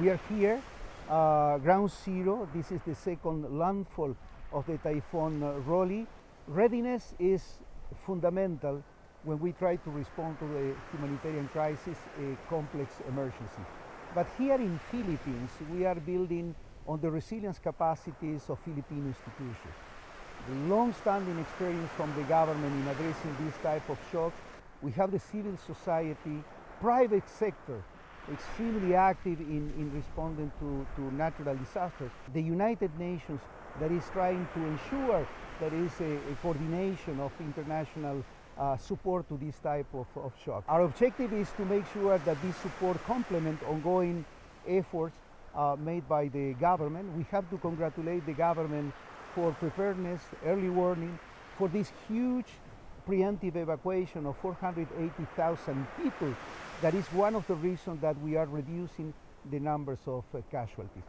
We are here, uh, ground zero. This is the second landfall of the typhoon uh, Rolly. Readiness is fundamental when we try to respond to the humanitarian crisis, a complex emergency. But here in Philippines, we are building on the resilience capacities of Filipino institutions. The long-standing experience from the government in addressing this type of shocks, we have the civil society, private sector, extremely active in, in responding to, to natural disasters. The United Nations that is trying to ensure there is a, a coordination of international uh, support to this type of, of shock. Our objective is to make sure that this support complement ongoing efforts uh, made by the government. We have to congratulate the government for preparedness, early warning, for this huge preemptive evacuation of 480,000 people. That is one of the reasons that we are reducing the numbers of uh, casualties.